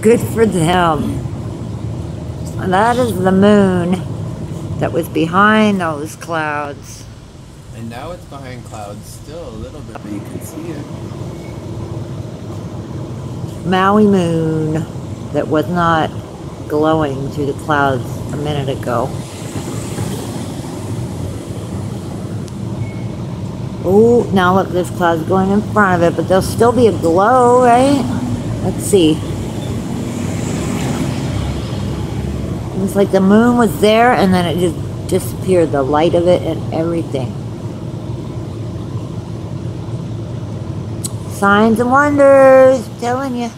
Good for them. And that is the moon that was behind those clouds. And now it's behind clouds still a little bit, but you can see it. Maui moon that was not glowing through the clouds a minute ago. Oh, now look, this cloud's going in front of it, but there'll still be a glow, right? Let's see. It's like the moon was there and then it just disappeared, the light of it and everything. Signs and wonders, I'm telling you.